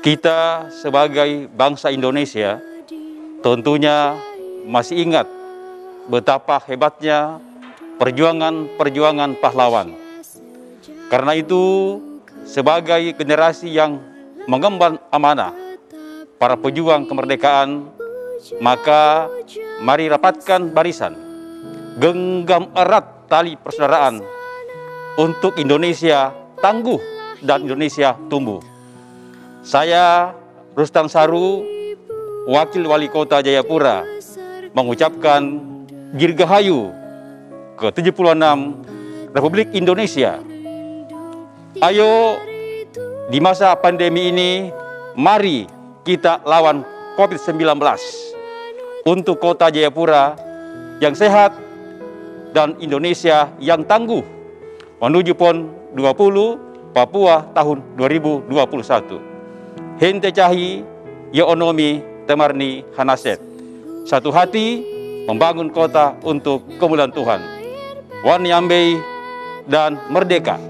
kita sebagai bangsa Indonesia tentunya masih ingat betapa hebatnya perjuangan-perjuangan pahlawan. Karena itu, sebagai generasi yang mengemban amanah para pejuang kemerdekaan, maka mari rapatkan barisan, genggam erat tali persaudaraan untuk Indonesia tangguh dan Indonesia tumbuh. Saya Rustam Saru, Wakil Wali Kota Jayapura, mengucapkan Dirgahayu ke-76 Republik Indonesia. Ayo di masa pandemi ini mari kita lawan COVID-19 untuk kota Jayapura yang sehat dan Indonesia yang tangguh menuju PON 20 Papua tahun 2021. Hente Cahi, Yeonomi Temarni Hanaset. Satu hati membangun kota untuk kemuliaan Tuhan. Wani Ambei dan Merdeka.